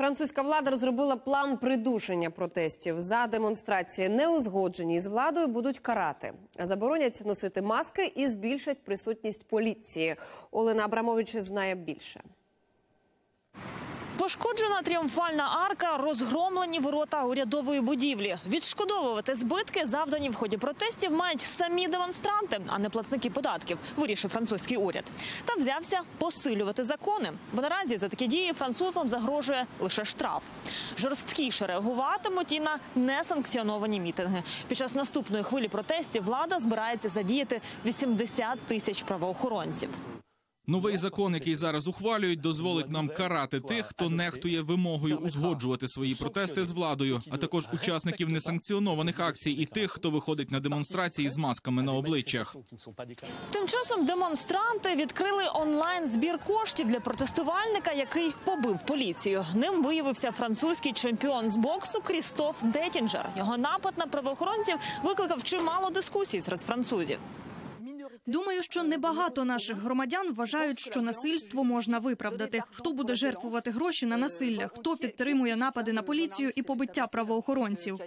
Французька влада розробила план придушення протестів. За демонстрації неузгоджені з владою будуть карати. Заборонять носити маски і збільшать присутність поліції. Олена Абрамович знає більше. Пошкоджена тріумфальна арка, розгромлені ворота урядової будівлі. Відшкодовувати збитки, завдані в ході протестів, мають самі демонстранти, а не платники податків, вирішив французький уряд. Та взявся посилювати закони. Бо наразі за такі дії французам загрожує лише штраф. Жорсткіше реагуватимуть і на несанкціоновані мітинги. Під час наступної хвилі протестів влада збирається задіяти 80 тисяч правоохоронців. Новий закон, який зараз ухвалюють, дозволить нам карати тих, хто нехтує вимогою узгоджувати свої протести з владою, а також учасників несанкціонованих акцій і тих, хто виходить на демонстрації з масками на обличчях. Тим часом демонстранти відкрили онлайн збір коштів для протестувальника, який побив поліцію. Ним виявився французький чемпіон з боксу Крістоф Детінджер. Його напад на правоохоронців викликав чимало дискусій серед французів. Думаю, що небагато наших громадян вважають, що насильство можна виправдати. Хто буде жертвувати гроші на насилля? Хто підтримує напади на поліцію і побиття правоохоронців?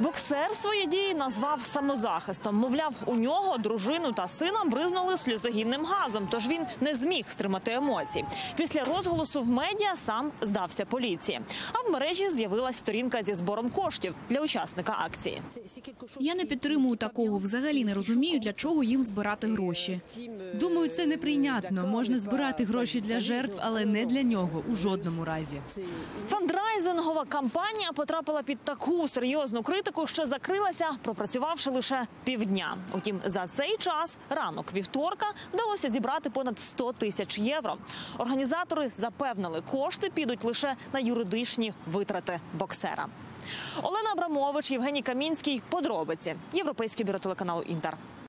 Боксер свої дії назвав самозахистом. Мовляв, у нього дружину та сина бризнули сльозогінним газом, тож він не зміг стримати емоцій. Після розголосу в медіа сам здався поліції. А в мережі з'явилась сторінка зі збором коштів для учасника акції. Я не підтримую такого. Взагалі не розумію, для чого їм збирати гроші. Думаю, це неприйнятно. Можна збирати гроші для жертв, але не для нього у жодному разі. Фандрайзингова кампанія потрапила під таку серйозну критику, що закрилася, пропрацювавши лише півдня. Утім, за цей час ранок вівторка вдалося зібрати понад 100 тисяч євро. Організатори запевнили, кошти підуть лише на юридичні витрати боксера. Олена Абрамович, Євгеній Камінський. Подробиці. Європейське бюро телеканалу Інтер.